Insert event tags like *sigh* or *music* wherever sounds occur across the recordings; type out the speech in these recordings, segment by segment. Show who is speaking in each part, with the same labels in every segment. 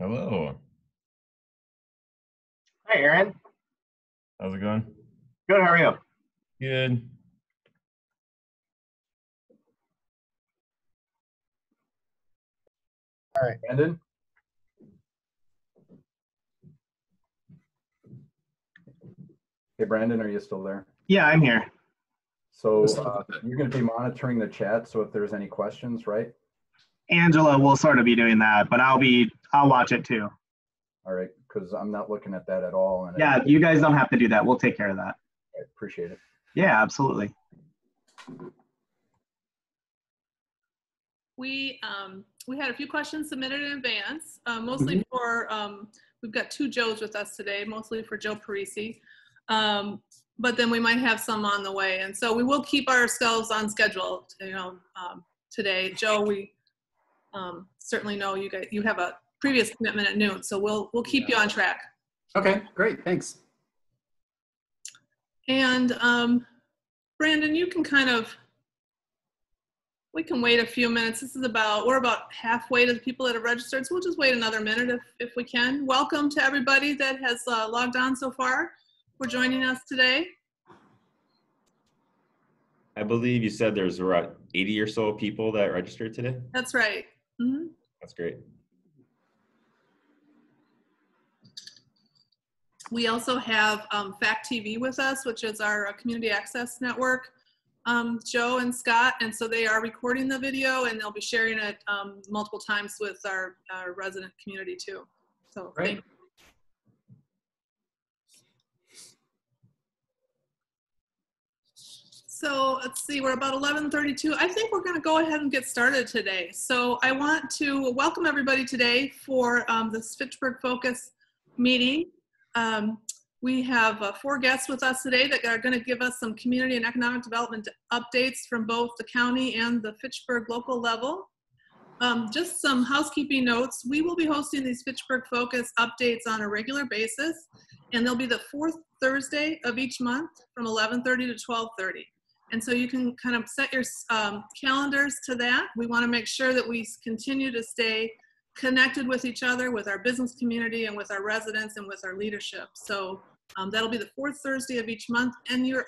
Speaker 1: Hello.
Speaker 2: Hi, Aaron.
Speaker 1: How's it going?
Speaker 2: Good. How are you?
Speaker 1: Good.
Speaker 2: All right, Brandon. Hey, Brandon, are you still there?
Speaker 3: Yeah, I'm here.
Speaker 2: So uh, you're going to be monitoring the chat. So if there's any questions, right?
Speaker 3: Angela will sort of be doing that, but I'll be I'll watch it too.
Speaker 2: All right, because I'm not looking at that at all. And
Speaker 3: Yeah, you guys don't have to do that. We'll take care of that.
Speaker 2: I appreciate it.
Speaker 3: Yeah, absolutely.
Speaker 4: We, um, we had a few questions submitted in advance, uh, mostly for, um, we've got two Joes with us today, mostly for Joe Parisi. Um, but then we might have some on the way. And so we will keep ourselves on schedule, you know, um, today. Joe, we, um, certainly know you guys, you have a previous commitment at noon, so we'll, we'll keep you on track.
Speaker 5: Okay, great, thanks.
Speaker 4: And um, Brandon, you can kind of, we can wait a few minutes. This is about, we're about halfway to the people that have registered, so we'll just wait another minute if, if we can. Welcome to everybody that has uh, logged on so far for joining us today.
Speaker 1: I believe you said there's about 80 or so people that registered today.
Speaker 4: That's right. Mhm.
Speaker 1: That's great.
Speaker 4: We also have um, Fact TV with us, which is our uh, community access network. Um, Joe and Scott, and so they are recording the video and they'll be sharing it um, multiple times with our, our resident community too. So
Speaker 5: Great.
Speaker 4: So let's see, we're about 11:32. I think we're going to go ahead and get started today. So I want to welcome everybody today for um, the Fitchburg Focus meeting. Um, we have uh, four guests with us today that are going to give us some community and economic development updates from both the county and the Fitchburg local level. Um, just some housekeeping notes. We will be hosting these Fitchburg Focus updates on a regular basis, and they'll be the fourth Thursday of each month from 11:30 to 12:30. And so you can kind of set your um, calendars to that. We want to make sure that we continue to stay connected with each other, with our business community, and with our residents and with our leadership. So um, that'll be the fourth Thursday of each month. And you're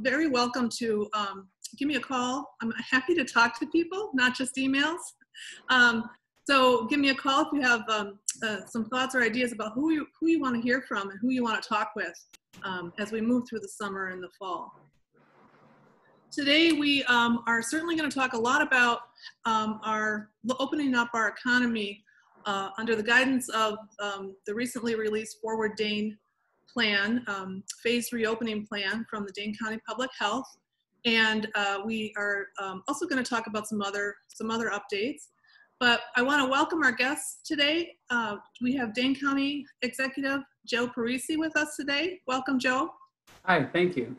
Speaker 4: very welcome to um, give me a call. I'm happy to talk to people, not just emails. Um, so give me a call if you have um, uh, some thoughts or ideas about who you, who you want to hear from and who you want to talk with um, as we move through the summer and the fall. Today, we um, are certainly going to talk a lot about um, our opening up our economy uh, under the guidance of um, the recently released Forward Dane plan, um, phased reopening plan from the Dane County Public Health. And uh, we are um, also going to talk about some other, some other updates. But I want to welcome our guests today. Uh, we have Dane County Executive Joe Parisi with us today. Welcome, Joe.
Speaker 5: Hi, thank you.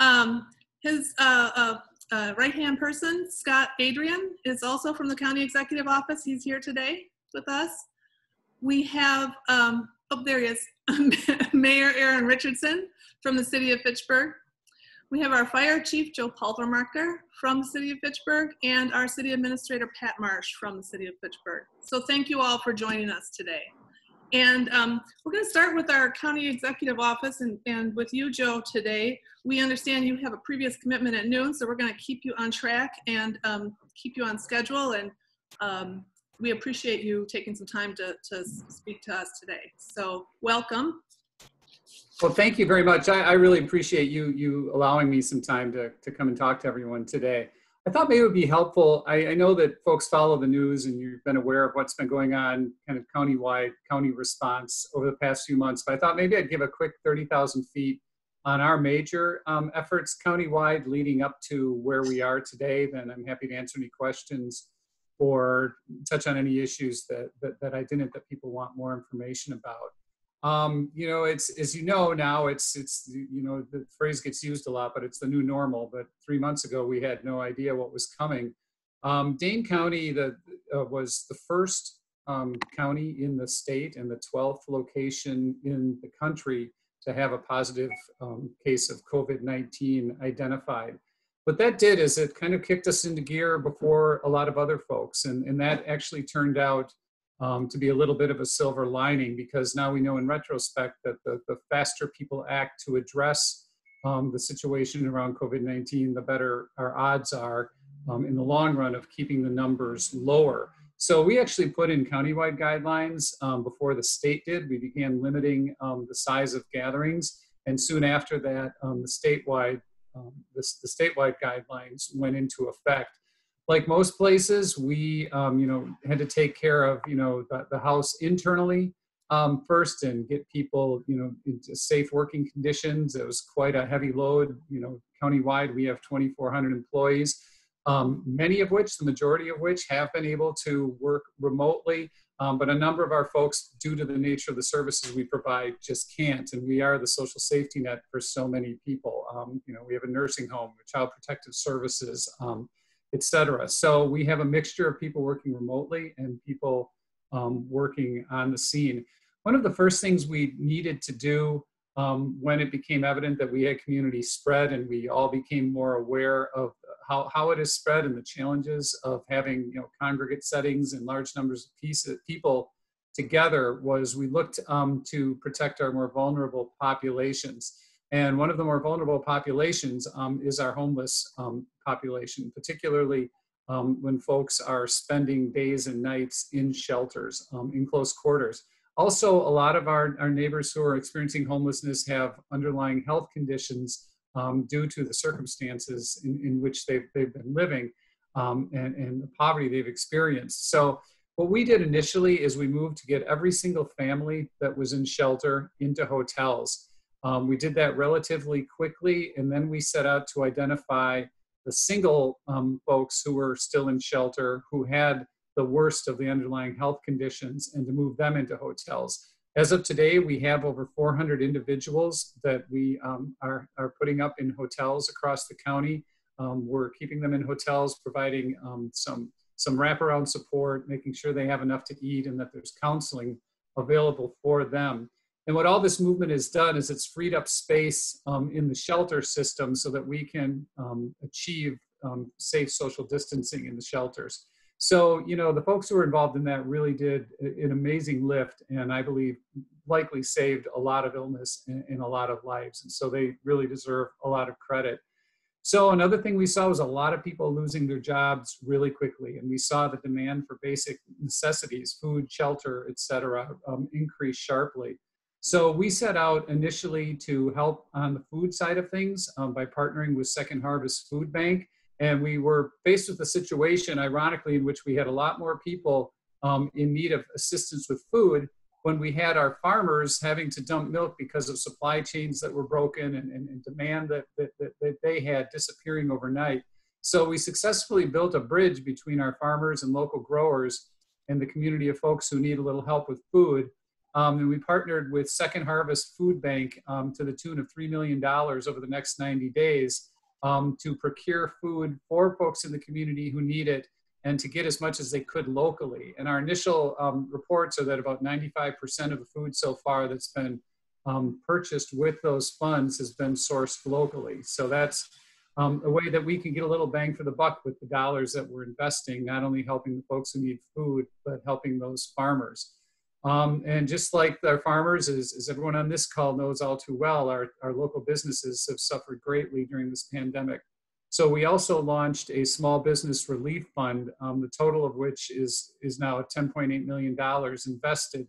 Speaker 4: Um, his uh, uh, uh, right-hand person, Scott Adrian, is also from the County Executive Office. He's here today with us. We have, um, oh, there he is, *laughs* Mayor Aaron Richardson from the City of Fitchburg. We have our Fire Chief, Joe Pulvermacher from the City of Fitchburg, and our City Administrator, Pat Marsh from the City of Fitchburg. So thank you all for joining us today. And um, we're going to start with our county executive office and, and with you, Joe, today. We understand you have a previous commitment at noon, so we're going to keep you on track and um, keep you on schedule. And um, we appreciate you taking some time to, to speak to us today. So welcome.
Speaker 5: Well, thank you very much. I, I really appreciate you you allowing me some time to, to come and talk to everyone today. I thought maybe it would be helpful. I, I, know that folks follow the news and you've been aware of what's been going on, kind of countywide, county response over the past few months. But I thought maybe I'd give a quick 30,000 feet on our major um, efforts countywide leading up to where we are today. Then I'm happy to answer any questions or touch on any issues that, that, that I didn't that people want more information about. Um, you know, it's as you know now, it's it's you know the phrase gets used a lot, but it's the new normal. But three months ago, we had no idea what was coming. Um, Dane County the, uh, was the first um, county in the state and the 12th location in the country to have a positive um, case of COVID-19 identified. What that did is it kind of kicked us into gear before a lot of other folks, and, and that actually turned out um, to be a little bit of a silver lining because now we know in retrospect that the, the faster people act to address um, the situation around COVID 19, the better our odds are um, in the long run of keeping the numbers lower. So we actually put in countywide guidelines um, before the state did. We began limiting um, the size of gatherings, and soon after that, um, the statewide the, the, statewide guidelines went into effect. Like most places, we um, you know had to take care of you know the, the house internally um, first and get people you know into safe working conditions. It was quite a heavy load. You know, countywide, we have 2,400 employees um, many of which, the majority of which, have been able to work remotely. Um, but a number of our folks, due to the nature of the services we provide, just can't. And we are the social safety net for so many people. Um, you know, we have a nursing home, child protective services, um, et cetera. So we have a mixture of people working remotely and people um, working on the scene. One of the first things we needed to do um, when it became evident that we had community spread and we all became more aware of how, how it is spread and the challenges of having you know congregate settings and large numbers of pieces, people together was we looked um, to protect our more vulnerable populations. And one of the more vulnerable populations um, is our homeless um, population, particularly um, when folks are spending days and nights in shelters, um, in close quarters. Also, a lot of our, our neighbors who are experiencing homelessness have underlying health conditions um, due to the circumstances in, in which they've, they've been living um, and, and the poverty they've experienced. So what we did initially is we moved to get every single family that was in shelter into hotels. Um, we did that relatively quickly, and then we set out to identify the single um, folks who were still in shelter who had the worst of the underlying health conditions and to move them into hotels. As of today, we have over 400 individuals that we um, are, are putting up in hotels across the county. Um, we're keeping them in hotels, providing um, some, some wraparound support, making sure they have enough to eat and that there's counseling available for them. And what all this movement has done is it's freed up space um, in the shelter system so that we can um, achieve um, safe social distancing in the shelters. So, you know, the folks who were involved in that really did an amazing lift and I believe likely saved a lot of illness in, a lot of lives. And so they really deserve a lot of credit. So another thing we saw was a lot of people losing their jobs really quickly. And we saw the demand for basic necessities, food, shelter, et cetera, um, increase sharply. So we set out initially to help on the food side of things um, by partnering with Second Harvest Food Bank and we were faced with a situation, ironically, in which we had a lot more people um, in need of assistance with food when we had our farmers having to dump milk because of supply chains that were broken and, and, and demand that, that, that, that they had disappearing overnight. So we successfully built a bridge between our farmers and local growers and the community of folks who need a little help with food. Um, and we partnered with Second Harvest Food Bank um, to the tune of $3 million over the next 90 days um, to procure food for folks in the community who need it and to get as much as they could locally. And our initial um, reports are that about 95% of the food so far that's been um, purchased with those funds has been sourced locally. So that's um, a way that we can get a little bang for the buck with the dollars that we're investing, not only helping the folks who need food, but helping those farmers. Um, and just like our farmers, as, as, everyone on this call knows all too well, our, our local businesses have suffered greatly during this pandemic. So we also launched a small business relief fund, um, the total of which is, is now $10.8 million invested,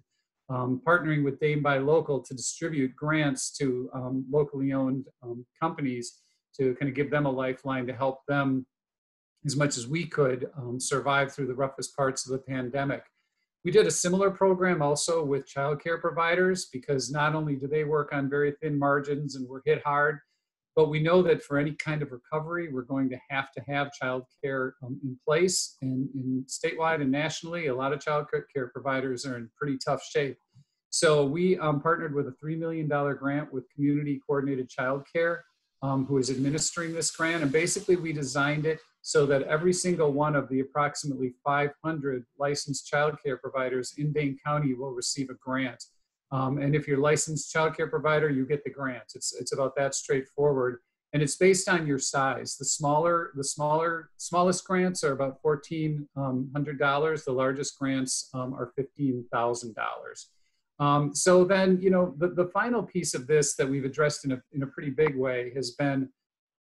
Speaker 5: um, partnering with Dane Buy Local to distribute grants to um, locally owned um, companies to kind of give them a lifeline to help them as much as we could um, survive through the roughest parts of the pandemic. We did a similar program also with childcare providers because not only do they work on very thin margins and were hit hard, but we know that for any kind of recovery, we're going to have to have childcare um, in place. And in statewide and nationally, a lot of child care providers are in pretty tough shape. So we um, partnered with a $3 million grant with Community Coordinated Childcare, um, who is administering this grant. And basically we designed it so that every single one of the approximately 500 licensed childcare providers in Dane County will receive a grant. Um, and if you're a licensed childcare provider, you get the grant. It's, it's about that straightforward. and it's based on your size. The smaller, the smaller, smallest grants are about fourteen um, hundred dollars. The largest grants um, are fifteen thousand dollars. Um, so then, you know, the, the final piece of this that we've addressed in a, in a pretty big way has been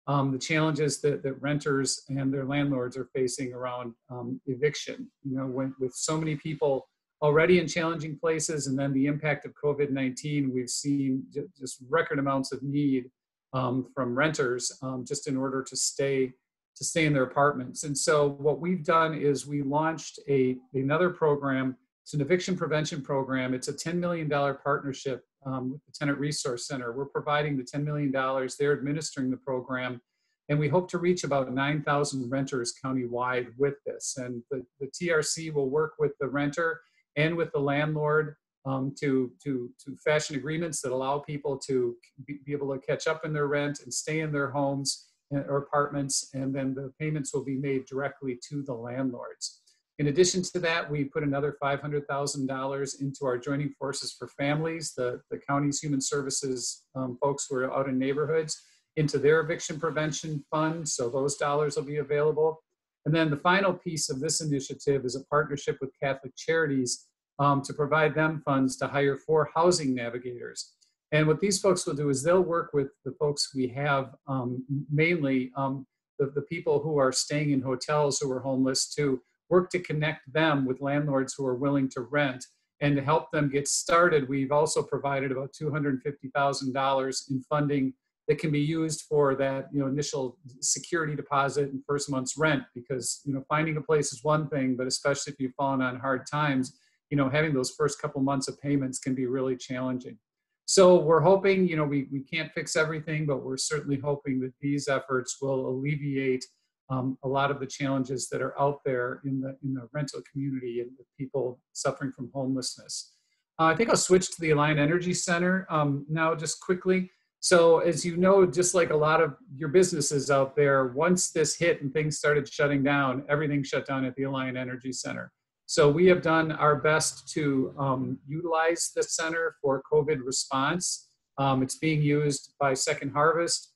Speaker 5: um, the challenges that, that renters and their landlords are facing around um, eviction. You know, when, with so many people already in challenging places, and then the impact of COVID-19, we've seen j- just record amounts of need um, from renters um, just in order to stay to stay in their apartments. And so what we've done is we launched a another program. It's an eviction prevention program. It's a $10 million partnership um, with the Tenant Resource Center. We're providing the $10 million. They're administering the program. And we hope to reach about 9,000 renters countywide with this. And the, the TRC will work with the renter and with the landlord um, to, to, to fashion agreements that allow people to be, able to catch up in their rent and stay in their homes and- or apartments. And then the payments will be made directly to the landlords. In addition to that, we put another $500,000 into our Joining Forces for Families, the, the county's human services um, folks who are out in neighborhoods, into their eviction prevention fund. So those dollars will be available. And then the final piece of this initiative is a partnership with Catholic Charities um, to provide them funds to hire four housing navigators. And what these folks will do is they'll work with the folks we have, um, mainly um, the, the people who are staying in hotels who are homeless, to work to connect them with landlords who are willing to rent. And to help them get started, we've also provided about $250,000 in funding that can be used for that you know initial security deposit and first month's rent because you know finding a place is one thing but especially if you've fallen on hard times you know having those first couple months of payments can be really challenging so we're hoping you know we, we can't fix everything but we're certainly hoping that these efforts will alleviate um, a lot of the challenges that are out there in the in the rental community and with people suffering from homelessness uh, i think i'll switch to the alliant energy center um, now just quickly so as you know, just like a lot of your businesses out there, once this hit and things started shutting down, everything shut down at the Alliant Energy Center. So we have done our best to um, utilize the center for COVID response. Um, it's being used by Second Harvest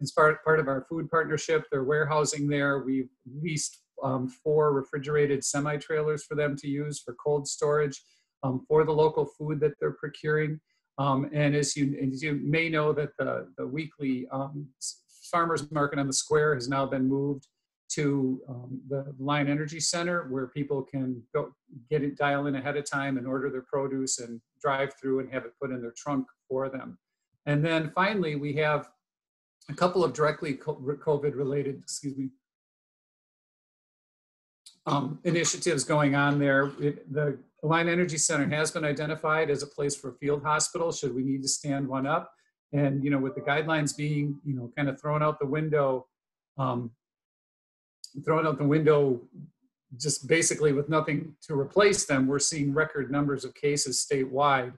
Speaker 5: as part, part of our food partnership. They're warehousing there. We've leased um, four refrigerated semi-trailers for them to use for cold storage um, for the local food that they're procuring. Um, and as you, as you may know that the, the weekly um, farmers market on the square has now been moved to um, the Alliant Energy Center where people can go get it, dial in ahead of time and order their produce and drive through and have it put in their trunk for them. And then finally, we have a couple of directly COVID related, excuse me, um, initiatives going on there. It, the Alliant Energy Center has been identified as a place for field hospital should we need to stand one up. And, you know, with the guidelines being, you know, kind of thrown out the window, um, thrown out the window just basically with nothing to replace them, we're seeing record numbers of cases statewide.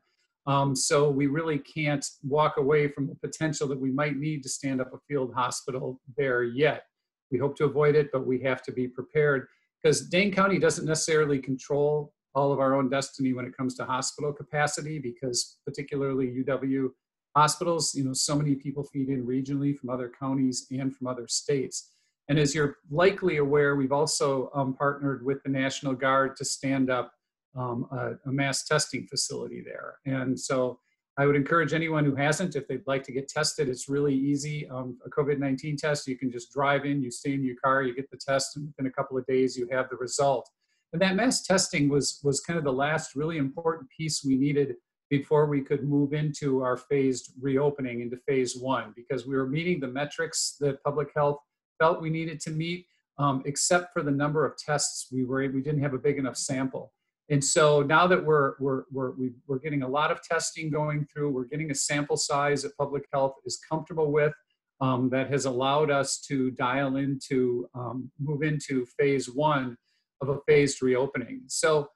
Speaker 5: Um, so we really can't walk away from the potential that we might need to stand up a field hospital there yet. We hope to avoid it, but we have to be prepared because Dane County doesn't necessarily control all of our own destiny when it comes to hospital capacity because particularly UW hospitals, you know, so many people feed in regionally from other counties and from other states. And as you're likely aware, we've also um, partnered with the National Guard to stand up um, a, a, mass testing facility there. And so I would encourage anyone who hasn't, if they'd like to get tested, it's really easy. Um, a COVID-19 test, you can just drive in, you stay in your car, you get the test, and within a couple of days you have the result. And that mass testing was, was kind of the last really important piece we needed before we could move into our phased reopening into phase one, because we were meeting the metrics that public health felt we needed to meet, um, except for the number of tests we were, we didn't have a big enough sample. And so now that we're, we're, we're, we're getting a lot of testing going through, we're getting a sample size that public health is comfortable with, um, that has allowed us to dial into, um, move into phase one of a phased reopening. So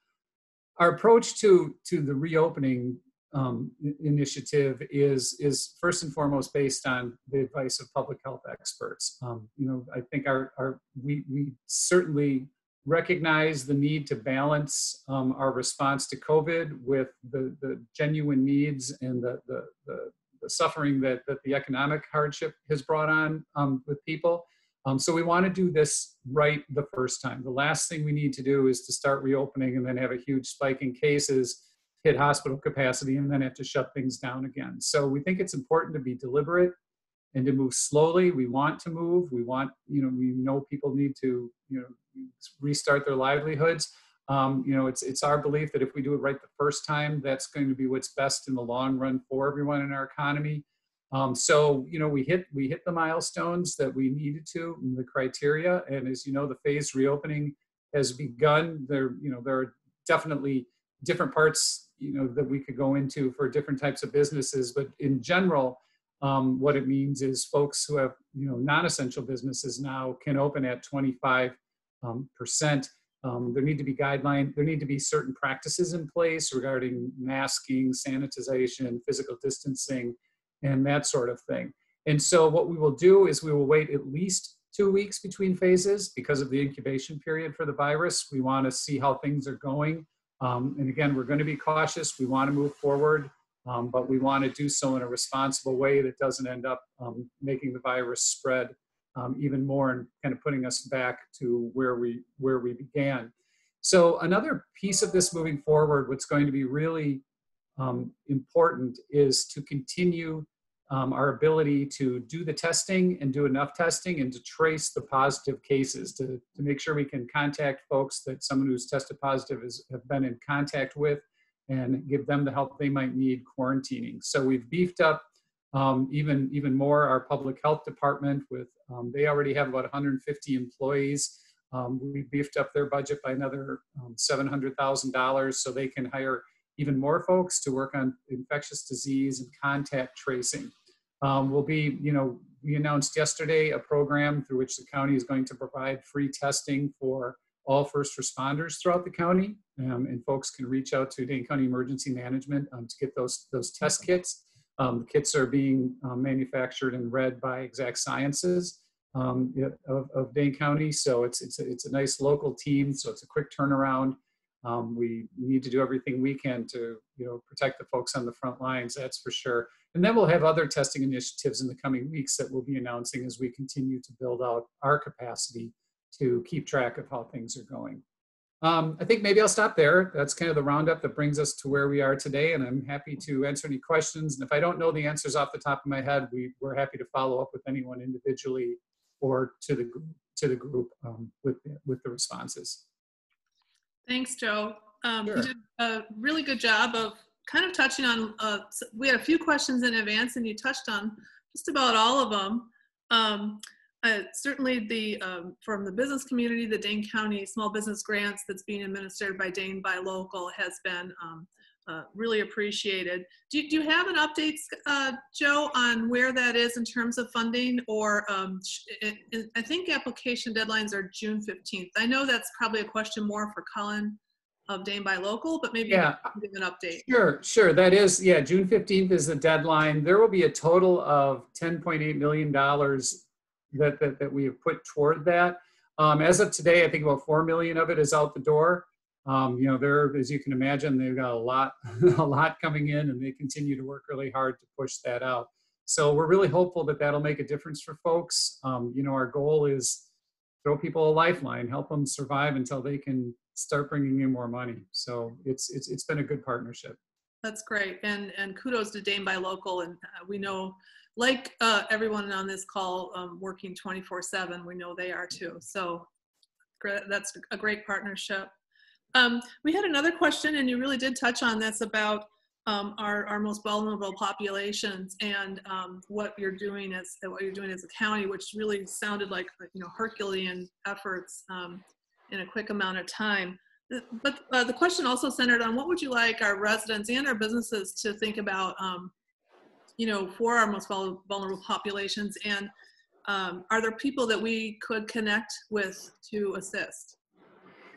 Speaker 5: our approach to, to the reopening um, initiative is, is first and foremost based on the advice of public health experts. Um, you know, I think our, our, we, we certainly recognize the need to balance um, our response to COVID with the, the genuine needs and the, the, the, the suffering that, that the economic hardship has brought on um, with people. Um, so we want to do this right the first time. The last thing we need to do is to start reopening and then have a huge spike in cases, hit hospital capacity, and then have to shut things down again. So we think it's important to be deliberate and to move slowly. We want to move. We want, you know, we know people need to, you know, restart their livelihoods. Um, you know, it's it's our belief that if we do it right the first time, that's going to be what's best in the long run for everyone in our economy. Um, so, you know, we hit we hit the milestones that we needed to, the criteria, and as you know, the phased reopening has begun. There, you know, there are definitely different parts, you know, that we could go into for different types of businesses, but in general, um, what it means is folks who have, you know, non-essential businesses now can open at 25 um, percent. Um, there need to be guidelines. There need to be certain practices in place regarding masking, sanitization, physical distancing, and that sort of thing. And so what we will do is we will wait at least two weeks between phases because of the incubation period for the virus. We want to see how things are going. Um, and again, we're going to be cautious. We want to move forward, um, but we want to do so in a responsible way that doesn't end up um, making the virus spread um, even more and kind of putting us back to where we where we began. So another piece of this moving forward, what's going to be really um, important is to continue um, our ability to do the testing and do enough testing and to trace the positive cases to, to make sure we can contact folks that someone who's tested positive has have been in contact with and give them the help they might need quarantining. So we've beefed up um, even, even more our public health department with, um, they already have about 150 employees. Um, we beefed up their budget by another um, $700,000 so they can hire even more folks to work on infectious disease and contact tracing. Um, we'll be, you know, we announced yesterday a program through which the county is going to provide free testing for all first responders throughout the county. Um, and folks can reach out to Dane County Emergency Management um, to get those, those test kits. Um, the kits are being um, manufactured and read by Exact Sciences um, of, of Dane County. So it's, it's, a, it's a nice local team. So it's a quick turnaround. Um, we need to do everything we can to, you know, protect the folks on the front lines. That's for sure. And then we'll have other testing initiatives in the coming weeks that we'll be announcing as we continue to build out our capacity to keep track of how things are going. Um, I think maybe I'll stop there. That's kind of the roundup that brings us to where we are today. And I'm happy to answer any questions. And if I don't know the answers off the top of my head, we, we're happy to follow up with anyone individually or to the, to the group um, with, with the responses.
Speaker 4: Thanks, Joe. Um,
Speaker 5: Sure.
Speaker 4: You did a really good job of kind of touching on, uh, we had a few questions in advance and you touched on just about all of them. Um, uh, certainly the, um, from the business community, the Dane County Small Business Grants that's being administered by Dane Buy Local has been um, uh, really appreciated. Do, you- do you have an update, uh, Joe, on where that is in terms of funding or um, it- it- I think application deadlines are June 15th. I know that's probably a question more for Colin of Dane Buy Local, but maybe you
Speaker 5: Yeah,
Speaker 4: can give an update.
Speaker 5: Sure, sure. That is, yeah, June 15th is the deadline. There will be a total of $10.8 million that, that, that we have put toward that. Um, as of today, I think about 4 million of it is out the door. Um, you know, they're, as you can imagine, they've got a lot, *laughs* a lot coming in and they continue to work really hard to push that out. So we're really hopeful that that'll make a difference for folks. Um, you know, our goal is throw people a lifeline, help them survive until they can start bringing in more money. So it's, it's, it's been a good partnership.
Speaker 4: That's great. And, and kudos to Dane Buy Local. And uh, we know, like uh, everyone on this call, um, working 24 seven, we know they are too. So that's a great partnership. Um, we had another question and you really did touch on this about um, our, our most vulnerable populations and um, what you're doing as what you're doing as a county, which really sounded like you know Herculean efforts um, in a quick amount of time. But uh, the question also centered on what would you like our residents and our businesses to think about, um, you know, for our most vulnerable populations, and um, are there people that we could connect with to assist?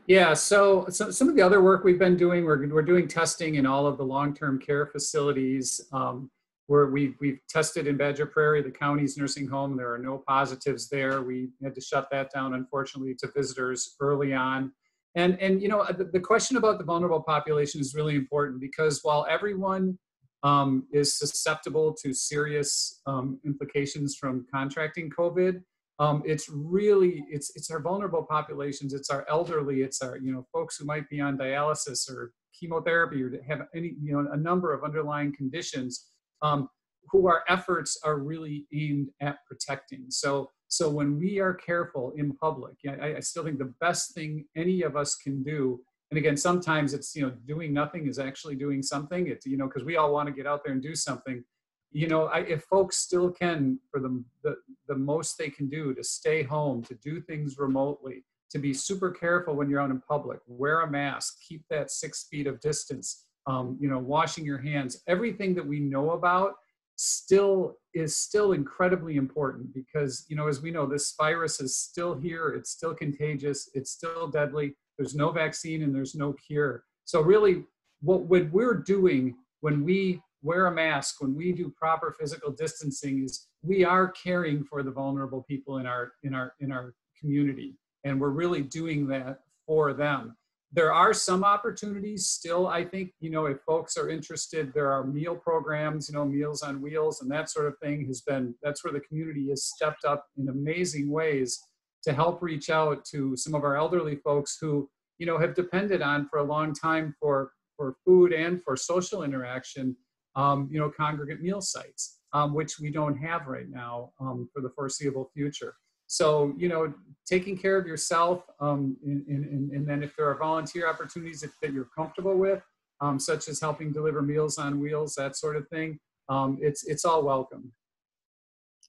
Speaker 5: Yeah, so, so some of the other work we've been doing, we're, we're doing testing in all of the long-term care facilities. Um, where we, we've tested in Badger Prairie, the county's nursing home. There are no positives there. We had to shut that down, unfortunately, to visitors early on. And, and you know, the, the question about the vulnerable population is really important because while everyone um, is susceptible to serious um, implications from contracting COVID. Um, it's really it's it's our vulnerable populations. It's our elderly. It's our you know folks who might be on dialysis or chemotherapy or have any you know a number of underlying conditions um, who our efforts are really aimed at protecting. So so when we are careful in public, I, I still think the best thing any of us can do and again sometimes it's you know doing nothing is actually doing something. It's you know because we all want to get out there and do something. You know I, if folks still can for the, the the most they can do to stay home to do things remotely to be super careful when you're out in public wear a mask keep that six feet of distance um, you know washing your hands everything that we know about still is still incredibly important because you know as we know this virus is still here it's still contagious it's still deadly there's no vaccine and there's no cure. So really, what, what we're doing when we wear a mask, when we do proper physical distancing, is we are caring for the vulnerable people in our in our in our community, and we're really doing that for them. There are some opportunities still. I think you know if folks are interested, there are meal programs, you know, Meals on Wheels, and that sort of thing has been. That's where the community has stepped up in amazing ways to help reach out to some of our elderly folks who you know have depended on for a long time for for food and for social interaction um, you know congregate meal sites um, which we don't have right now um, for the foreseeable future. So you know taking care of yourself um, and, and, and, then if there are volunteer opportunities that, that you're comfortable with um, such as helping deliver meals on wheels that sort of thing um, it's it's all welcome.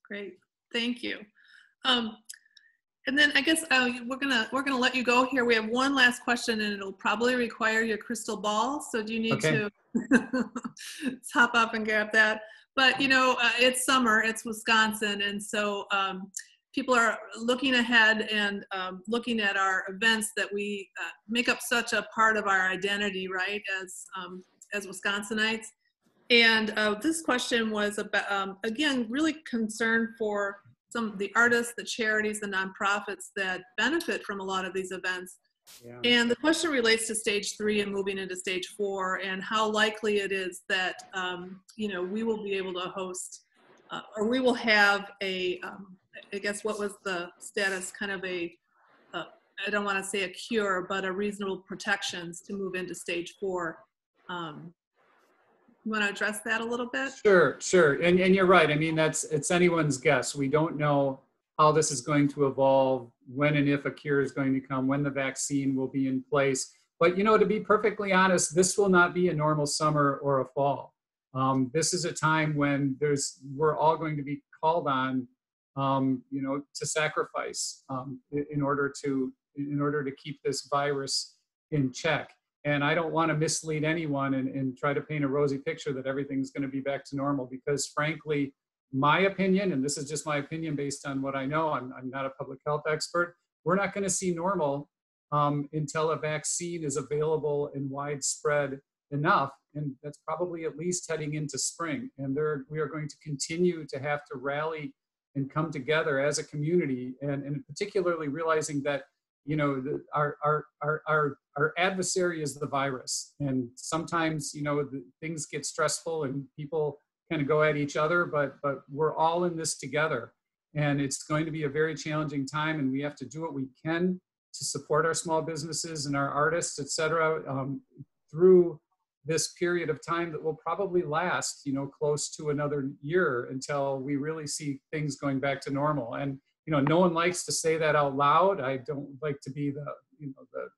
Speaker 4: Great. Thank you. Um, and then I guess uh, we're gonna we're gonna let you go here. We have one last question, and it'll probably require your crystal ball. So do you need
Speaker 5: Okay.
Speaker 4: to *laughs* hop up and grab that? But you know, uh, it's summer. It's Wisconsin, and so um, people are looking ahead and um, looking at our events that we uh, make up such a part of our identity, right? As um, as Wisconsinites. And uh, this question was about um, again really concerned for some of the artists, the charities, the nonprofits that benefit from a lot of these events.
Speaker 5: yeah.
Speaker 4: And the question relates to stage three and moving into stage four and how likely it is that, um, you know, we will be able to host uh, or we will have a, um, I guess what was the status, kind of a, uh, I don't want to say a cure, but a reasonable protections to move into stage four. Um, want to address that a little bit?
Speaker 5: Sure, sure. And, and you're right. I mean, that's, it's anyone's guess. We don't know how this is going to evolve, when and if a cure is going to come, when the vaccine will be in place. But, you know, to be perfectly honest, this will not be a normal summer or a fall. Um, this is a time when there's, we're all going to be called on, um, you know, to sacrifice um, in, in order to, in order to keep this virus in check. And I don't want to mislead anyone and, and try to paint a rosy picture that everything's going to be back to normal because, frankly, my opinion, and this is just my opinion based on what I know, I'm, I'm not a public health expert, we're not going to see normal um, until a vaccine is available and widespread enough. And that's probably at least heading into spring. And there, we are going to continue to have to rally and come together as a community, and, and particularly realizing that you know the, our, our our our our adversary is the virus. And sometimes you know the, things get stressful and people kind of go at each other but but we're all in this together. And it's going to be a very challenging time and we have to do what we can to support our small businesses and our artists et cetera um, through this period of time that will probably last you know close to another year until we really see things going back to normal. And you know, no one likes to say that out loud. I don't like to be the, you know, the,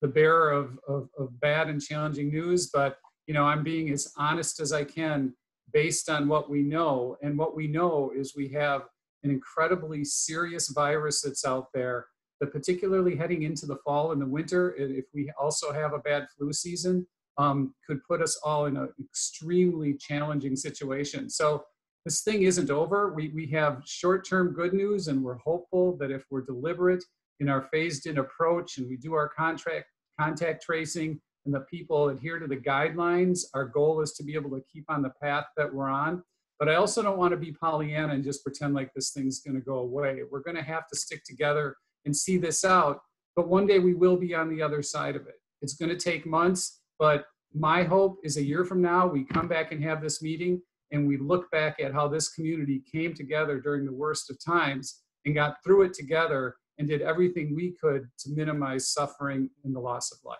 Speaker 5: the bearer of, of, of bad and challenging news, but, you know, I'm being as honest as I can based on what we know. And what we know is we have an incredibly serious virus that's out there that particularly heading into the fall and the winter, if we also have a bad flu season, um, could put us all in an extremely challenging situation. So this thing isn't over. We, we have short term good news, and we're hopeful that if we're deliberate in our phased in approach and we do our contract contact tracing and the people adhere to the guidelines, our goal is to be able to keep on the path that we're on. But I also don't want to be Pollyanna and just pretend like this thing's going to go away. We're going to have to stick together and see this out. But one day we will be on the other side of it. It's going to take months, but my hope is a year from now, we come back and have this meeting and we look back at how this community came together during the worst of times and got through it together and did everything we could to minimize suffering and the loss of life.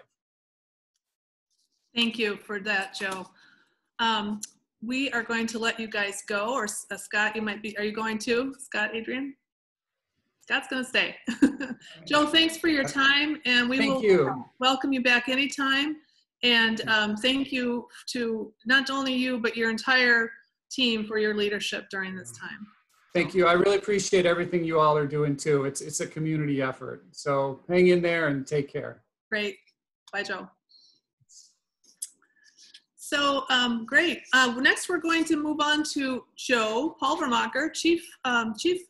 Speaker 4: Thank you for that, Joe. Um, we are going to let you guys go, or uh, Scott, you might be, are you going to? Scott, Adrian? Scott's gonna stay. *laughs* Joe, thanks for your time, and we will
Speaker 5: you.
Speaker 4: welcome you back anytime. And um, thank you to not only you, but your entire team for your leadership during this time.
Speaker 5: Thank you. I really appreciate everything you all are doing too. It's, it's a community effort. So hang in there and take care.
Speaker 4: Great. Bye, Joe. So, um, great. Uh, next, we're going to move on to Joe Pulvermacher, Chief, um, Chief,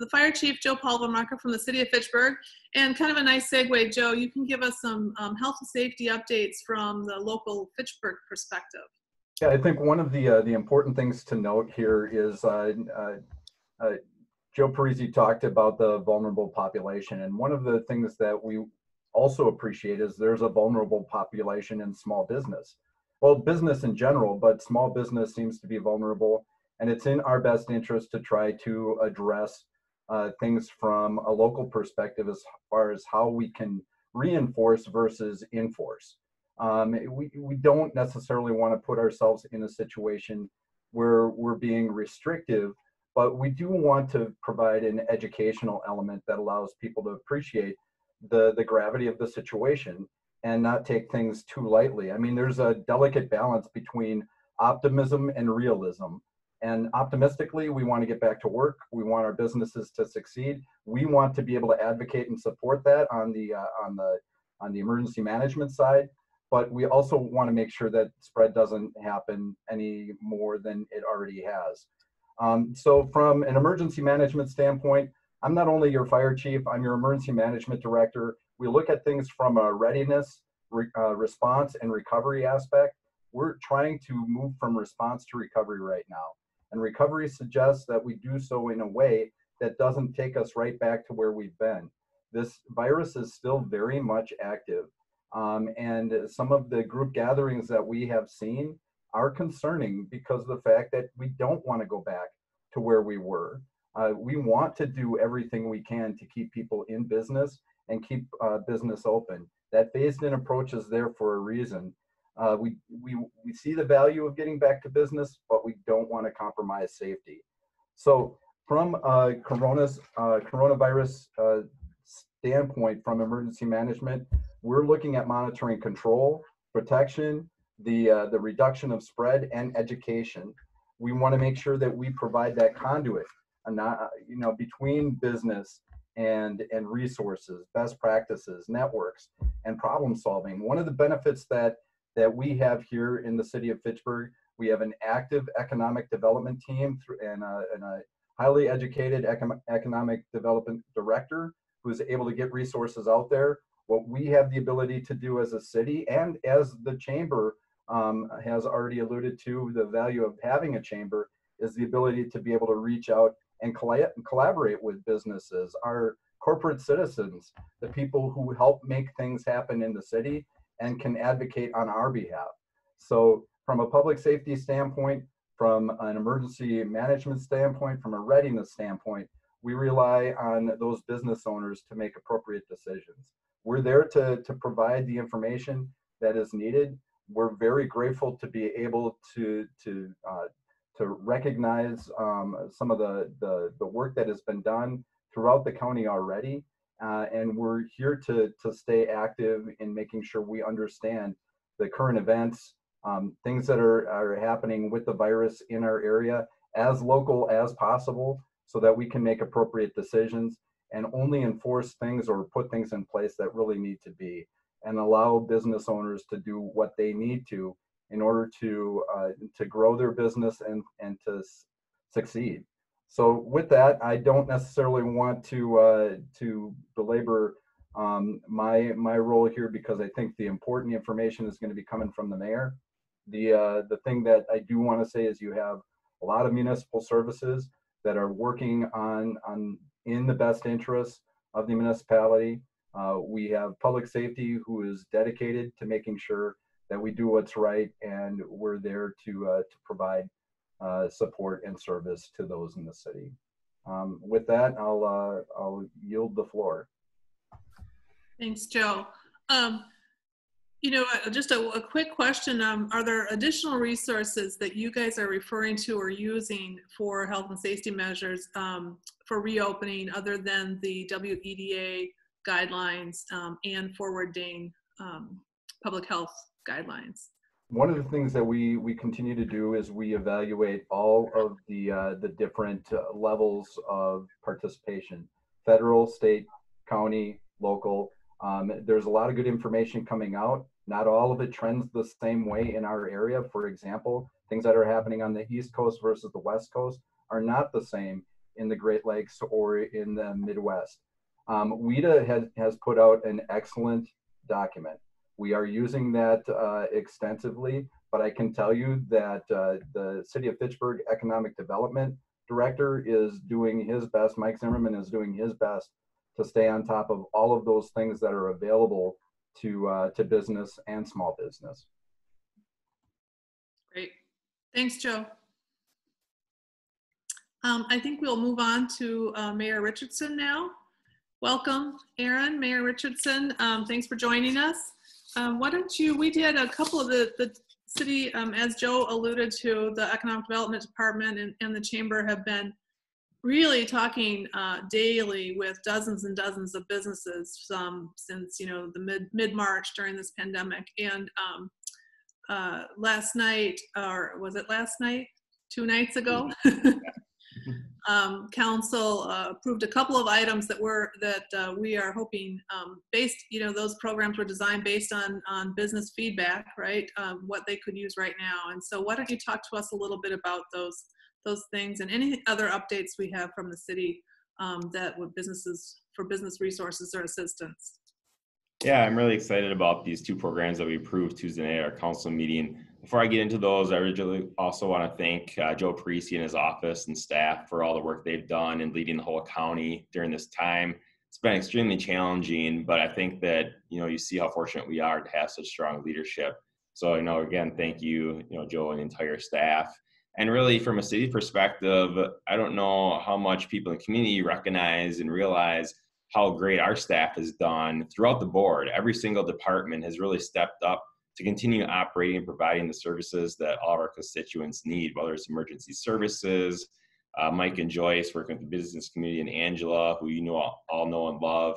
Speaker 4: the Fire Chief Joe Pulvermacher from the City of Fitchburg. And kind of a nice segue, Joe, you can give us some um, health and safety updates from the local Fitchburg perspective.
Speaker 2: Yeah, I think one of the uh, the important things to note here is uh, uh, uh, Joe Parisi talked about the vulnerable population, and one of the things that we also appreciate is there's a vulnerable population in small business. Well, business in general, but small business seems to be vulnerable, and it's in our best interest to try to address uh, things from a local perspective as far as how we can reinforce versus enforce. Um, we, we don't necessarily want to put ourselves in a situation where we're being restrictive, but we do want to provide an educational element that allows people to appreciate the, the gravity of the situation and not take things too lightly. I mean, there's a delicate balance between optimism and realism. And optimistically, we want to get back to work. We want our businesses to succeed. We want to be able to advocate and support that on the uh, on the on the emergency management side but we also want to make sure that spread doesn't happen any more than it already has. Um, so from an emergency management standpoint, I'm not only your fire chief, I'm your emergency management director. We look at things from a readiness, re, uh, response, and recovery aspect. We're trying to move from response to recovery right now. And recovery suggests that we do so in a way that doesn't take us right back to where we've been. This virus is still very much active. Um, and some of the group gatherings that we have seen are concerning because of the fact that we don't want to go back to where we were. Uh, we want to do everything we can to keep people in business and keep uh, business open. That phased in approach is there for a reason. Uh, we, we, we see the value of getting back to business, but we don't want to compromise safety. So from uh, uh, coronavirus uh, standpoint from emergency management, we're looking at monitoring control, protection, the, uh, the reduction of spread, and education. We want to make sure that we provide that conduit, not, you know, between business and and resources, best practices, networks, and problem solving. One of the benefits that that we have here in the city of Fitchburg, we have an active economic development team and a, and a highly educated econ economic development director who's able to get resources out there what we have the ability to do as a city and as the chamber um, has already alluded to the value of having a chamber is the ability to be able to reach out and collaborate with businesses our corporate citizens the people who help make things happen in the city and can advocate on our behalf. So from a public safety standpoint from an emergency management standpoint from a readiness standpoint we rely on those business owners to make appropriate decisions we're there to, to provide the information that is needed. We're very grateful to be able to, to, uh, to recognize um, some of the, the, the work that has been done throughout the county already. Uh, and we're here to, to stay active in making sure we understand the current events, um, things that are, are happening with the virus in our area as local as possible so that we can make appropriate decisions and only enforce things or put things in place that really need to be and allow business owners to do what they need to in order to uh, to grow their business and and to succeed. So with that i don't necessarily want to uh, to belabor um, my my role here because i think the important information is going to be coming from the mayor. The uh, the thing that i do want to say is you have a lot of municipal services that are working on on in the best interest of the municipality. Uh, we have public safety who is dedicated to making sure that we do what's right, and we're there to uh, to provide uh, support and service to those in the city. Um, with that, I'll uh, I'll yield the floor.
Speaker 4: Thanks, Joe. Um, you know, uh, just a, a quick question. Um, are there additional resources that you guys are referring to or using for health and safety measures um, for reopening other than the WEDA guidelines um, and forward Dane um, public health guidelines?
Speaker 2: One of the things that we we continue to do is we evaluate all of the uh, the different uh, levels of participation: federal, state, county, local. Um, there's a lot of good information coming out. Not all of it trends the same way in our area. For example, things that are happening on the East Coast versus the West Coast are not the same in the Great Lakes or in the Midwest. Um, WEDA has, has put out an excellent document. We are using that uh, extensively, but I can tell you that uh, the City of Fitchburg Economic Development Director is doing his best. Mike Zimmerman is doing his best to stay on top of all of those things that are available to uh, to business and small business.
Speaker 4: Great. Thanks, Joe. Um, I think we'll move on to uh, Mayor Richardson now. Welcome, Aaron, Mayor Richardson. Um, thanks for joining us. Um, why don't you, we did a couple of the, the city, um, as Joe alluded to, the Economic Development Department and, and the Chamber have been really talking uh, daily with dozens and dozens of businesses um, since you know the mid mid March during this pandemic. And um, uh, last night, or was it last night? Two nights ago, *laughs* um, council uh, approved a couple of items that were that uh, we are hoping um, based. You know, those programs were designed based on on business feedback, right? Um, what they could use right now. And so, why don't you talk to us a little bit about those? Those things and any other updates we have from the city um, that would businesses for business resources or assistance.
Speaker 1: Yeah, I'm really excited about these two programs that we approved Tuesday night at our council meeting. Before I get into those, I really also want to thank uh, Joe Parisi and his office and staff for all the work they've done in leading the whole county during this time. It's been extremely challenging, but I think that you know you see how fortunate we are to have such strong leadership. So you know, again, thank you, you know, Joe and the entire staff. And really, from a city perspective, I don't know how much people in the community recognize and realize how great our staff has done throughout the board. Every single department has really stepped up to continue operating and providing the services that all of our constituents need, whether it's emergency services, uh, Mike and Joyce working with the business community, and Angela, who you know all, all know and love.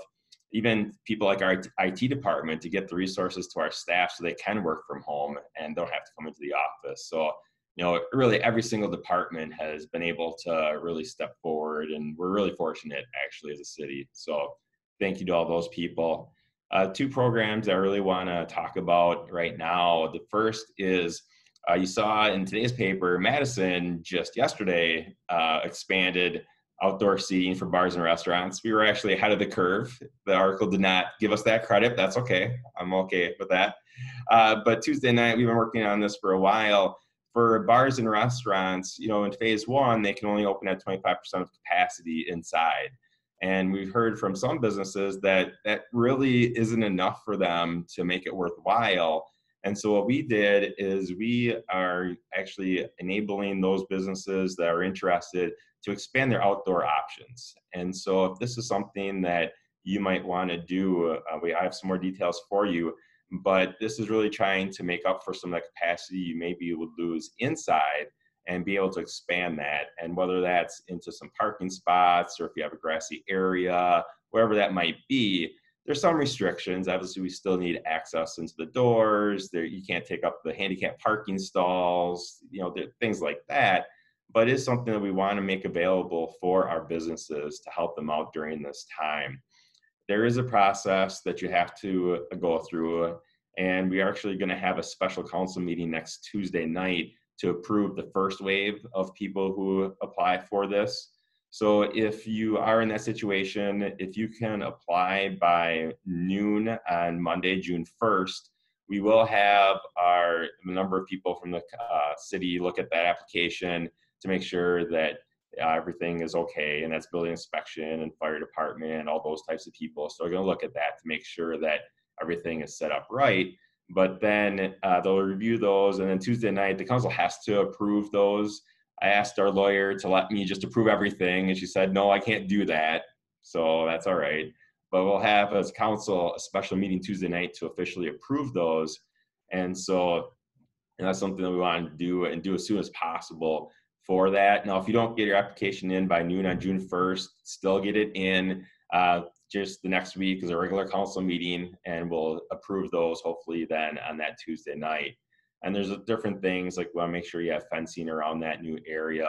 Speaker 1: Even people like our IT department to get the resources to our staff so they can work from home and don't have to come into the office. So you know, really every single department has been able to really step forward, and we're really fortunate actually as a city. So, thank you to all those people. Uh, two programs I really want to talk about right now. The first is uh, you saw in today's paper, Madison just yesterday uh, expanded outdoor seating for bars and restaurants. We were actually ahead of the curve. The article did not give us that credit. That's okay. I'm okay with that. Uh, but Tuesday night, we've been working on this for a while for bars and restaurants, you know, in phase one, they can only open at 25% of capacity inside. And we've heard from some businesses that that really isn't enough for them to make it worthwhile. And so what we did is we are actually enabling those businesses that are interested to expand their outdoor options. And so if this is something that you might want to do, uh, we I have some more details for you but this is really trying to make up for some of the capacity you maybe would lose inside and be able to expand that. And whether that's into some parking spots or if you have a grassy area, wherever that might be, there's some restrictions. Obviously, we still need access into the doors. There, you can't take up the handicap parking stalls, you know, things like that. But it's something that we want to make available for our businesses to help them out during this time there is a process that you have to uh, go through and we are actually going to have a special council meeting next tuesday night to approve the first wave of people who apply for this. So if you are in that situation if you can apply by noon on monday june 1st we will have our number of people from the uh, city look at that application to make sure that uh, everything is okay, and that's building inspection and fire department and all those types of people. So we're going to look at that to make sure that everything is set up right. But then uh, they'll review those, and then Tuesday night the council has to approve those. I asked our lawyer to let me just approve everything, and she said, "No, I can't do that." So that's all right. But we'll have as council a special meeting Tuesday night to officially approve those, and so and that's something that we want to do and do as soon as possible for that. Now, if you don't get your application in by noon on June 1st, still get it in. Uh, just the next week is a regular council meeting, and we'll approve those hopefully then on that Tuesday night. And there's different things like we want to make sure you have fencing around that new area.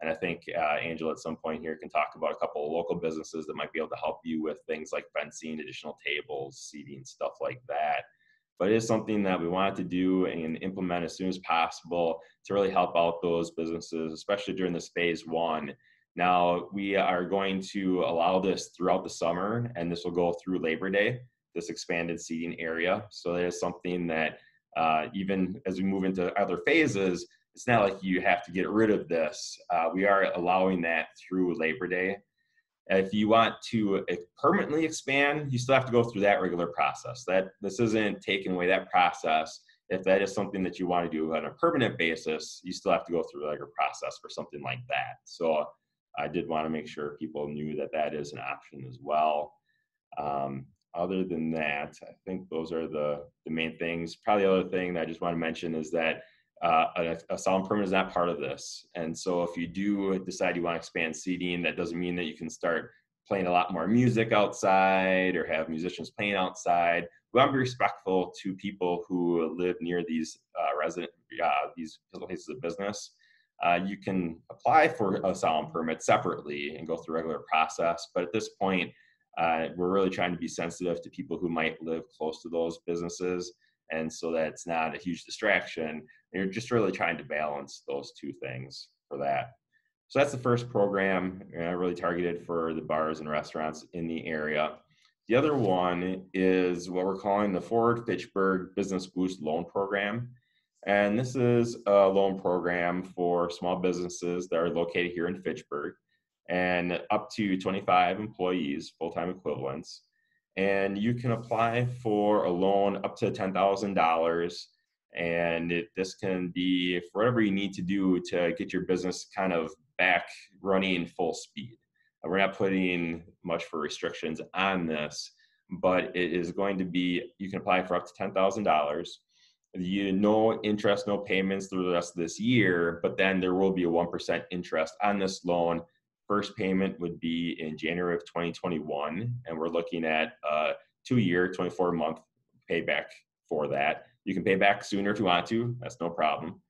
Speaker 1: And I think uh, Angela at some point here can talk about a couple of local businesses that might be able to help you with things like fencing, additional tables, seating, stuff like that but it is something that we wanted to do and implement as soon as possible to really help out those businesses, especially during this phase one. Now, we are going to allow this throughout the summer, and this will go through Labor Day, this expanded seating area. So it is something that uh, even as we move into other phases, it's not like you have to get rid of this. Uh, we are allowing that through Labor Day. If you want to permanently expand, you still have to go through that regular process. That this isn't taking away that process. If that is something that you want to do on a permanent basis, you still have to go through the regular process for something like that. So I did want to make sure people knew that that is an option as well. Um, other than that, I think those are the, the main things. Probably the other thing that I just want to mention is that uh, a, a solemn permit is not part of this. And so if you do decide you want to expand seating, that doesn't mean that you can start playing a lot more music outside or have musicians playing outside. We want to be respectful to people who live near these uh, resident uh, these places of business. Uh, you can apply for a solemn permit separately and go through regular process. But at this point, uh, we're really trying to be sensitive to people who might live close to those businesses and so that's not a huge distraction. You're just really trying to balance those two things for that. So that's the first program uh, really targeted for the bars and restaurants in the area. The other one is what we're calling the Forward Fitchburg Business Boost Loan Program. And this is a loan program for small businesses that are located here in Fitchburg and up to 25 employees, full time equivalents and you can apply for a loan up to $10,000 and it, this can be for whatever you need to do to get your business kind of back running full speed. Uh, we're not putting much for restrictions on this, but it is going to be you can apply for up to $10,000. You no interest, no payments through the rest of this year, but then there will be a 1% interest on this loan First payment would be in January of 2021, and we're looking at a two-year, 24-month payback for that. You can pay back sooner if you want to. That's no problem.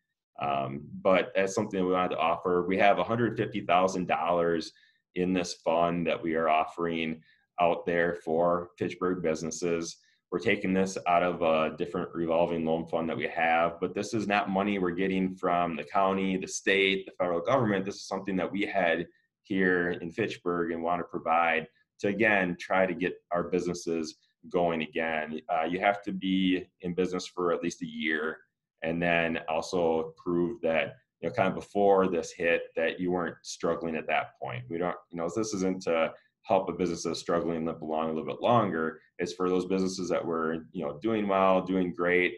Speaker 1: Um, but that's something that we wanted to offer. We have $150,000 in this fund that we are offering out there for Fitchburg businesses. We're taking this out of a different revolving loan fund that we have, but this is not money we're getting from the county, the state, the federal government. This is something that we had here in Fitchburg and want to provide to again try to get our businesses going again. Uh, you have to be in business for at least a year and then also prove that you know kind of before this hit that you weren't struggling at that point. We don't you know this isn't to help a business that's struggling live along a little bit longer. It's for those businesses that were you know doing well, doing great.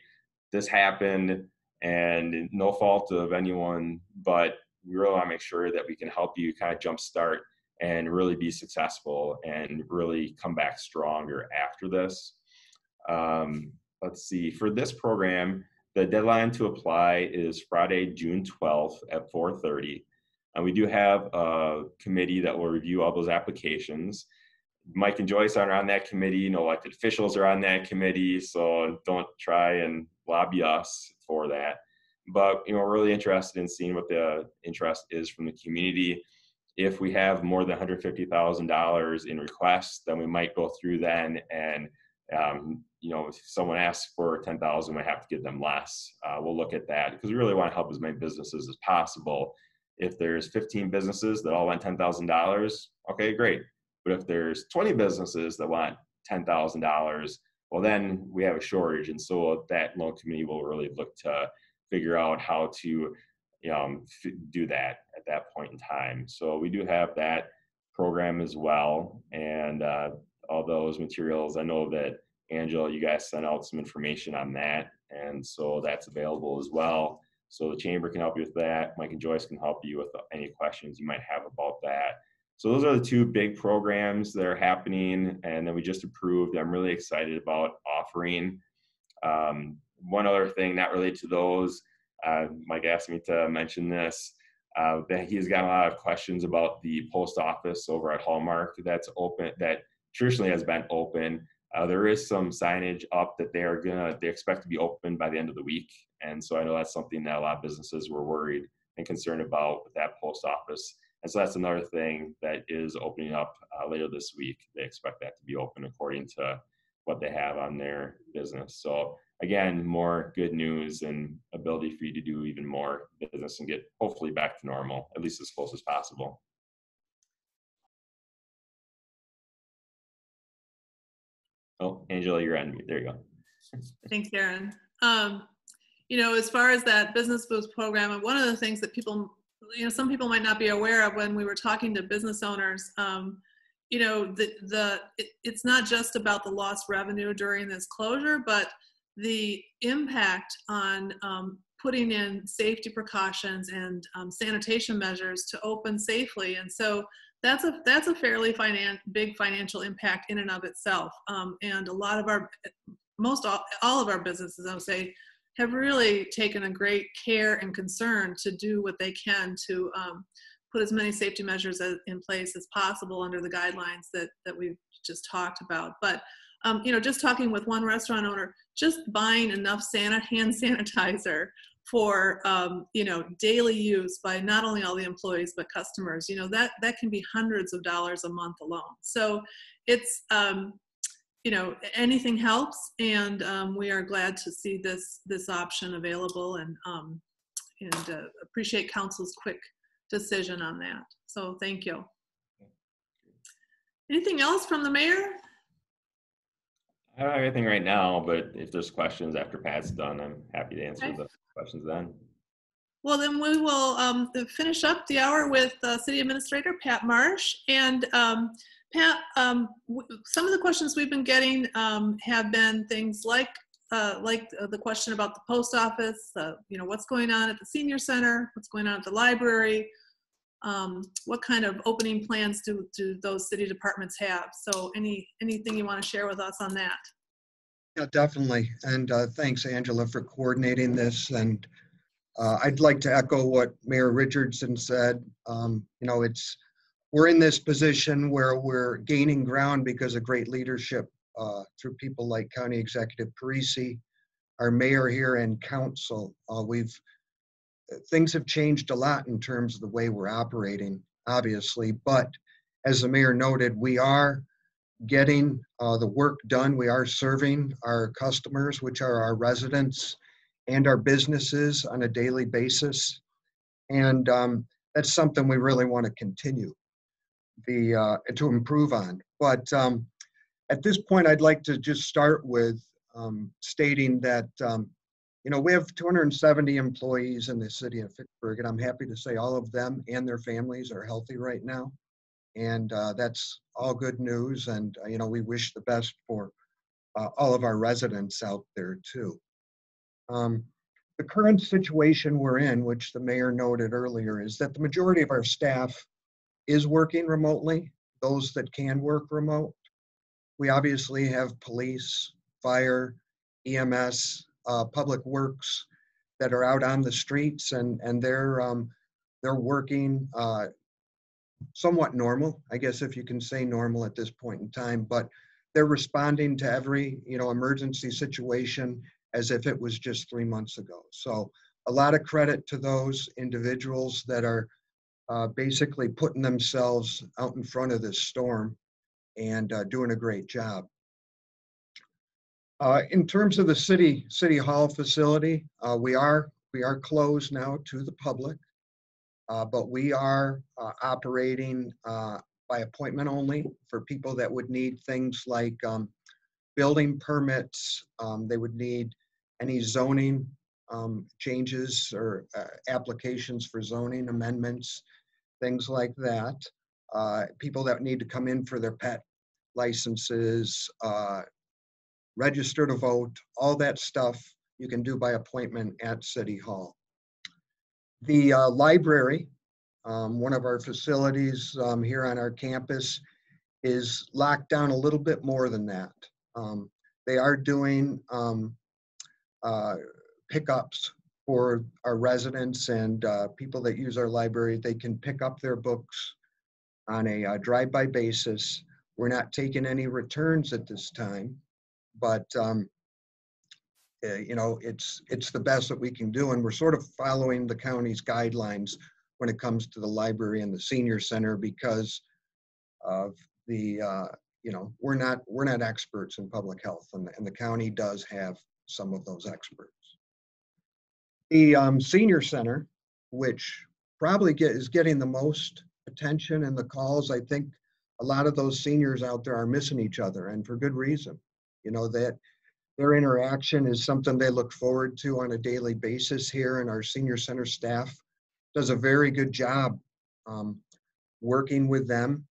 Speaker 1: This happened and no fault of anyone but we really want to make sure that we can help you kind of jumpstart and really be successful and really come back stronger after this. Um, let's see, for this program, the deadline to apply is Friday, June 12th at 4.30. And we do have a committee that will review all those applications. Mike and Joyce are on that committee, no elected officials are on that committee, so don't try and lobby us for that but you know we're really interested in seeing what the interest is from the community if we have more than $150,000 in requests, then we might go through then and um, you know, if someone asks for 10,000, we have to give them less. Uh, we'll look at that because we really want to help as many businesses as possible. If there's 15 businesses that all want $10,000, okay, great. But if there's 20 businesses that want $10,000, well, then we have a shortage. And so that loan committee will really look to figure out how to um, do that at that point in time. So we do have that program as well, and uh, all those materials. I know that Angela, you guys sent out some information on that, and so that's available as well. So the chamber can help you with that. Mike and Joyce can help you with any questions you might have about that. So those are the two big programs that are happening, and then we just approved. I'm really excited about offering. Um, one other thing not related to those, uh, Mike asked me to mention this. Uh, that he's got a lot of questions about the post office over at Hallmark that's open, that traditionally has been open. Uh, there is some signage up that they are gonna, they expect to be open by the end of the week. And so I know that's something that a lot of businesses were worried and concerned about with that post office. And so that's another thing that is opening up uh, later this week. They expect that to be open according to what they have on their business. So again, more good news and ability for you to do even more business and get hopefully back to normal, at least as close as possible. Oh, Angela, you're on mute. There you go. *laughs*
Speaker 4: Thanks, Aaron. Um, you know, as far as that business boost program, one of the things that people, you know, some people might not be aware of when we were talking to business owners, um, you know, the, the it, it's not just about the lost revenue during this closure, but the impact on um, putting in safety precautions and um, sanitation measures to open safely. And so that's a that's a fairly finan- big financial impact in and of itself. Um, and a lot of our most all, all of our businesses, I would say, have really taken a great care and concern to do what they can to um, put as many safety measures as, in place as possible under the guidelines that that we've just talked about. But um, you know, just talking with one restaurant owner, just buying enough hand *laughs* sanitizer for um, you know daily use by not only all the employees but customers you know that that can be hundreds of dollars a month alone so it's um, you know anything helps and um, we are glad to see this this option available and um, and uh, appreciate council's quick decision on that so thank you anything else from the mayor
Speaker 1: I don't have anything right now, but if there's questions after Pat's done, I'm happy to answer
Speaker 4: Okay.
Speaker 1: the questions then.
Speaker 4: Well, then we will um, finish up the hour with uh, City Administrator Pat Marsh. And um, Pat, um, w- some of the questions we've been getting um, have been things like uh, like uh, the question about the post office. Uh, you know, what's going on at the senior center? What's going on at the library? Um, what kind of opening plans do do those city departments have? So, any anything you want to share with us on that?
Speaker 6: Yeah, definitely. And uh, thanks, Angela, for coordinating this. And uh, I'd like to echo what Mayor Richardson said. Um, You know, it's, we're in this position where we're gaining ground because of great leadership uh, through people like County Executive Parisi, our mayor here and council. Uh, We've, things have changed a lot in terms of the way we're operating, obviously. But as the mayor noted, we are getting uh, the work done. We are serving our customers, which are our residents and our businesses on a daily basis. And um, that's something we really want to continue the, uh, to improve on. But um, at this point, I'd like to just start with um, stating that, um, you know, we have 270 employees in the city of Fitchburg, and I'm happy to say all of them and their families are healthy right now and uh, that's all good news. And uh, you know, we wish the best for uh, all of our residents out there too. Um, the current situation we're in, which the mayor noted earlier, is that the majority of our staff is working remotely. Those that can work remote, we obviously have police, fire, EMS, uh, public works that are out on the streets, and and they're um, they're working uh, somewhat normal, I guess if you can say normal at this point in time, but they're responding to every, you know, emergency situation as if it was just three months ago. So a lot of credit to those individuals that are uh, basically putting themselves out in front of this storm and uh, doing a great job. Uh, in terms of the city city hall facility, uh, we are we are closed now to the public. Uh, But we are uh, operating uh, by appointment only for people that would need things like um, building permits. um, They would need any zoning um, changes or uh, applications for zoning amendments, things like that. People that need to come in for their pet licenses, register to vote, all that stuff you can do by appointment at City Hall. The uh, library, um, one of our facilities um, here on our campus, is locked down a little bit more than that. Um, They are doing um, uh, pickups for our residents and uh, people that use our library. They can pick up their books on a uh, drive-by basis. We're not taking any returns at this time, but um, uh, you know, it's, it's the best that we can do, and we're sort of following the county's guidelines when it comes to the library and the senior center because of the, uh, you know, we're not, we're not experts in public health, and, the- and the county does have some of those experts. The um, senior center, which probably get, is getting the most attention and the calls, I think a lot of those seniors out there are missing each other, and for good reason. You know, that their interaction is something they look forward to on a daily basis here, and our senior center staff does a very good job um, working with them,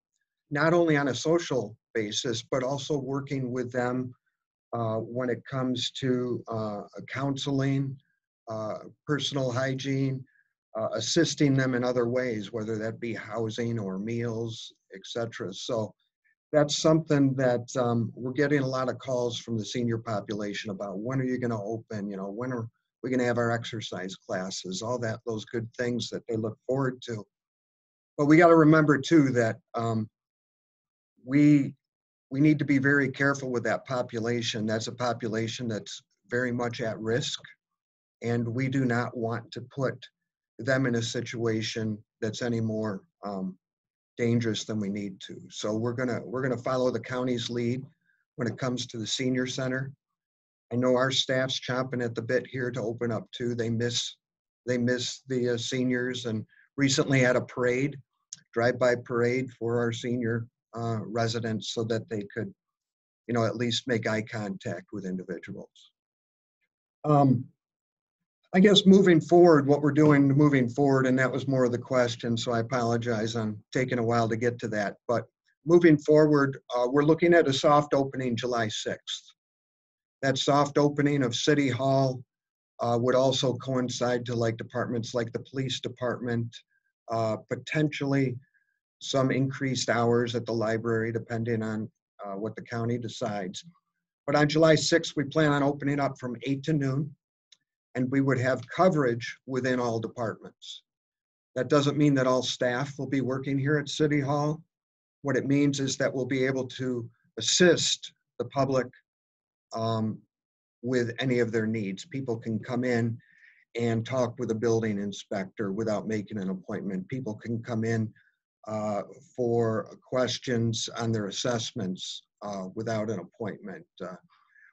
Speaker 6: not only on a social basis, but also working with them uh, when it comes to uh, counseling, uh, personal hygiene, uh, assisting them in other ways, whether that be housing or meals, etc. So that's something that um, we're getting a lot of calls from the senior population about when are you going to open? You know, when are we going to have our exercise classes? All that, those good things that they look forward to. But we got to remember too that um, we we need to be very careful with that population. That's a population that's very much at risk, and we do not want to put them in a situation that's any more um, dangerous than we need to. So we're gonna we're gonna follow the county's lead when it comes to the senior center. I know our staff's chomping at the bit here to open up too. They miss they miss the uh, seniors and recently had a parade, drive-by parade for our senior uh, residents so that they could, you know, at least make eye contact with individuals. Um, I guess moving forward, what we're doing moving forward, and that was more of the question, so I apologize on taking a while to get to that. But moving forward, uh, we're looking at a soft opening July 6th. That soft opening of City Hall uh, would also coincide to like departments like the police department, uh, potentially some increased hours at the library, depending on uh, what the county decides. But on July 6th, we plan on opening up from 8 to noon and we would have coverage within all departments. That doesn't mean that all staff will be working here at City Hall. What it means is that we'll be able to assist the public um, with any of their needs. People can come in and talk with a building inspector without making an appointment. People can come in uh, for questions on their assessments uh, without an appointment. Uh,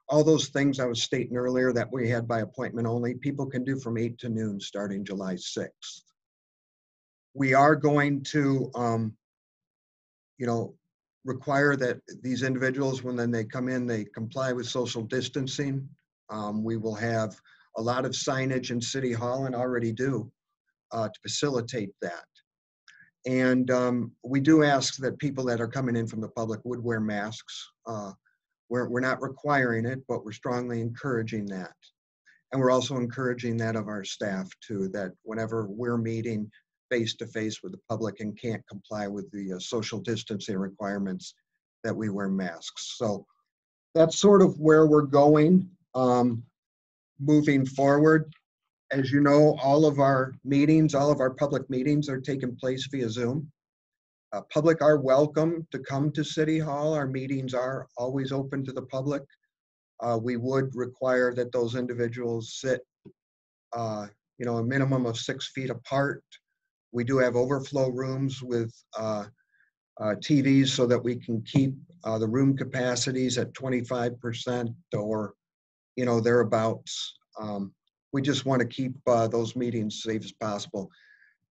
Speaker 6: all those things I was stating earlier that we had by appointment only, people can do from eight to noon starting July 6th. We are going to, um, you know, require that these individuals, when then they come in, they comply with social distancing. Um, we will have a lot of signage in City Hall and already do uh, to facilitate that. And um, we do ask that people that are coming in from the public would wear masks. Uh, we're, we're not requiring it, but we're strongly encouraging that. And we're also encouraging that of our staff too, that whenever we're meeting face to face with the public and can't comply with the uh, social distancing requirements, that we wear masks. So that's sort of where we're going um, moving forward. As you know, all of our meetings, all of our public meetings are taking place via Zoom. Uh, public are welcome to come to City Hall. Our meetings are always open to the public. Uh, we would require that those individuals sit, uh, you know, a minimum of six feet apart. We do have overflow rooms with uh, uh, TVs so that we can keep uh, the room capacities at 25% or, you know, thereabouts. Um, we just want to keep those meetings safe as possible.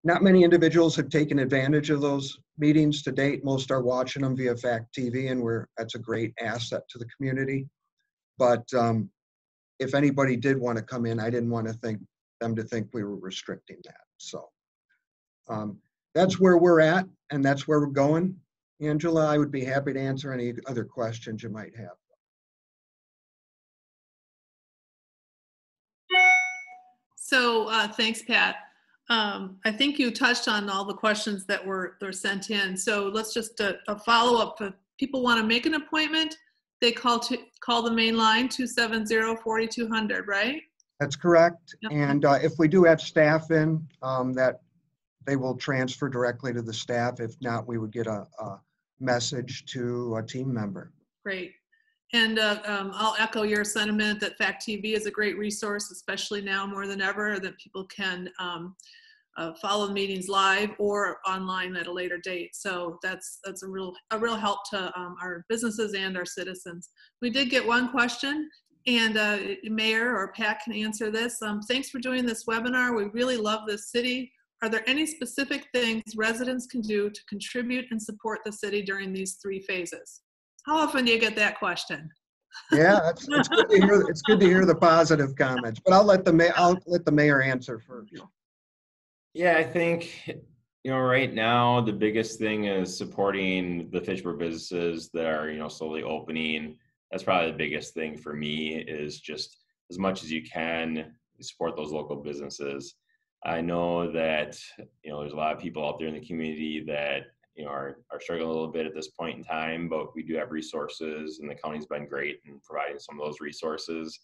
Speaker 6: Not many individuals have taken advantage of those meetings to date. Most are watching them via FACT TV, and we're that's a great asset to the community. But um, if anybody did want to come in, I didn't want to think them to think we were restricting that. So um, that's where we're at, and that's where we're going. Angela, I would be happy to answer any other questions you might have.
Speaker 4: So uh, thanks, Pat. Um, I think you touched on all the questions that were, that were sent in. So let's just uh, a follow-up. If people want to make an appointment, they call to call the main line 270-4200, right?
Speaker 6: That's correct.
Speaker 4: Yep.
Speaker 6: And uh, if we do have staff in, um, that they will transfer directly to the staff. If not, we would get a, a message to a team member.
Speaker 4: Great. And uh, um, I'll echo your sentiment that Fact TV is a great resource, especially now more than ever, that people can um, uh, follow meetings live or online at a later date. So that's that's a real a real help to um, our businesses and our citizens. We did get one question, and uh, Mayor or Pat can answer this. Um, thanks for doing this webinar. We really love this city. Are there any specific things residents can do to contribute and support the city during these three phases? How often do you get that question?
Speaker 6: Yeah, *laughs* it's, it's good to hear, it's good to hear the positive comments, but I'll let the ma, I'll let the mayor answer first.
Speaker 1: Yeah, I think, you know, right now, the biggest thing is supporting the Fitchburg businesses that are, you know, slowly opening. That's probably the biggest thing for me is just as much as you can support those local businesses. I know that, you know, there's a lot of people out there in the community that, you know, are, are struggling a little bit at this point in time, but we do have resources and the county's been great in providing some of those resources.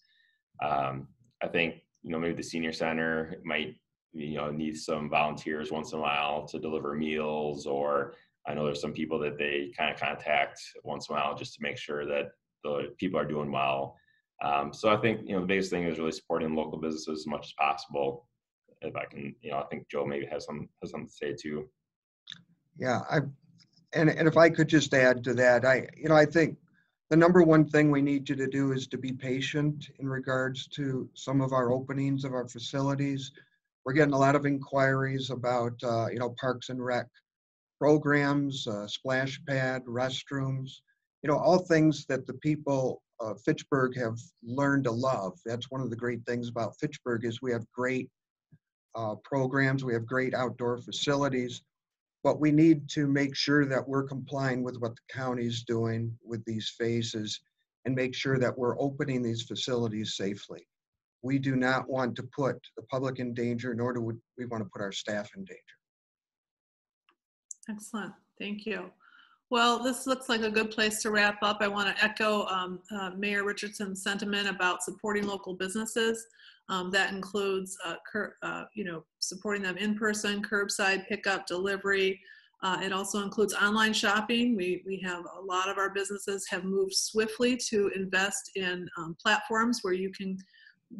Speaker 1: Um, I think, you know, maybe the senior center might you know need some volunteers once in a while to deliver meals or i know there's some people that they kind of contact once in a while just to make sure that the people are doing well. Um, so i think you know the biggest thing is really supporting local businesses as much as possible. If i can you know i think joe maybe has some has something to say too
Speaker 6: Yeah, I, and, and if I could just add to that, I, you know, I think the number one thing we need you to do is to be patient in regards to some of our openings of our facilities. We're getting a lot of inquiries about, uh, you know, Parks and Rec programs, uh, splash pad, restrooms, you know, all things that the people of Fitchburg have learned to love. That's one of the great things about Fitchburg is we have great uh, programs, we have great outdoor facilities. But we need to make sure that we're complying with what the county's doing with these phases and make sure that we're opening these facilities safely. We do not want to put the public in danger, nor do we want to put our staff in danger.
Speaker 4: Excellent, thank you. Well, this looks like a good place to wrap up. I want to echo um, uh, Mayor Richardson's sentiment about supporting local businesses. Um, that includes, uh, uh, you know, supporting them in person, curbside pickup, delivery. Uh, it also includes online shopping. We we have a lot of our businesses have moved swiftly to invest in um, platforms where you can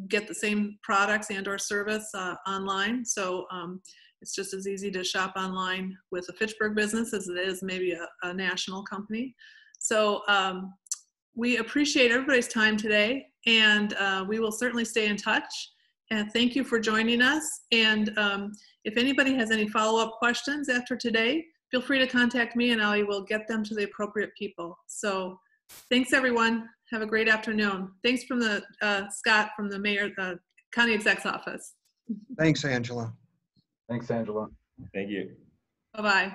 Speaker 4: get the same products and or service uh, online. So um, it's just as easy to shop online with a Fitchburg business as it is maybe a, a national company. So um, we appreciate everybody's time today and uh, we will certainly stay in touch. And thank you for joining us. And um, if anybody has any follow-up questions after today, feel free to contact me and I will get them to the appropriate people. So thanks everyone. Have a great afternoon. Thanks from the, uh, Scott from the mayor, the county exec's office.
Speaker 6: Thanks, Angela.
Speaker 2: Thanks, Angela.
Speaker 1: thank you
Speaker 4: Bye-bye.